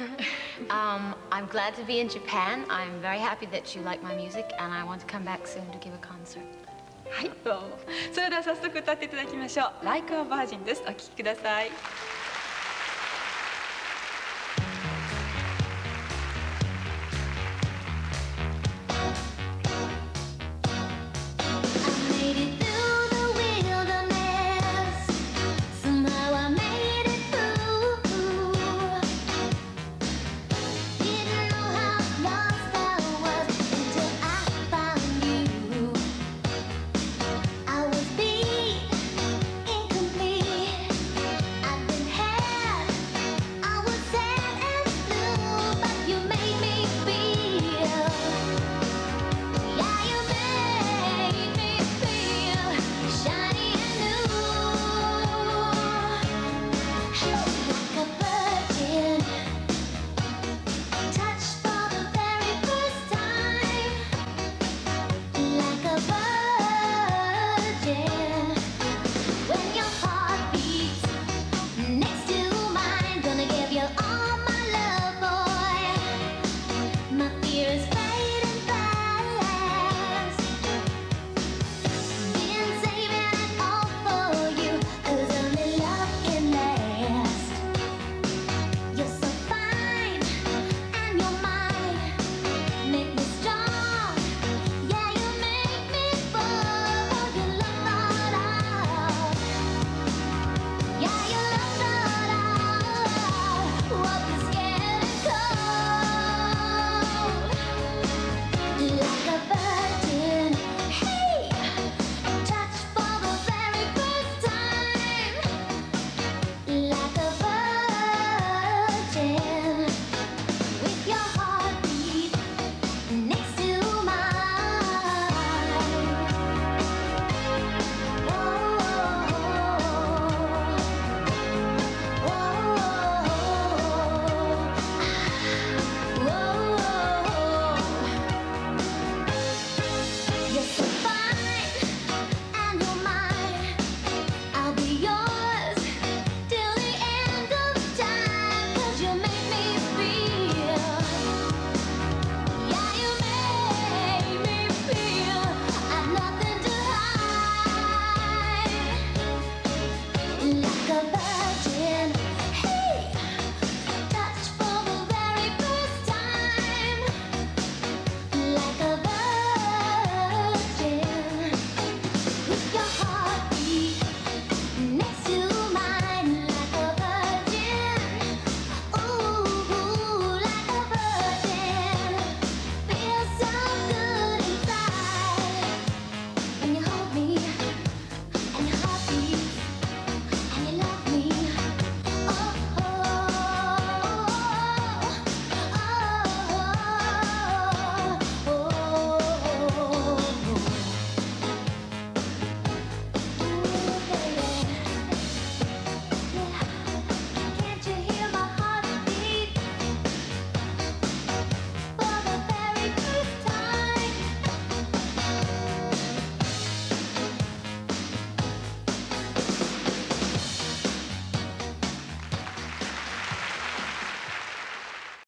um, I'm glad to be in Japan. I'm very happy that you like my music, and I want to come back soon to give a concert. はいどうもそれでは早速歌っていただきましょう「Like a Virgin」ですお聴きください she.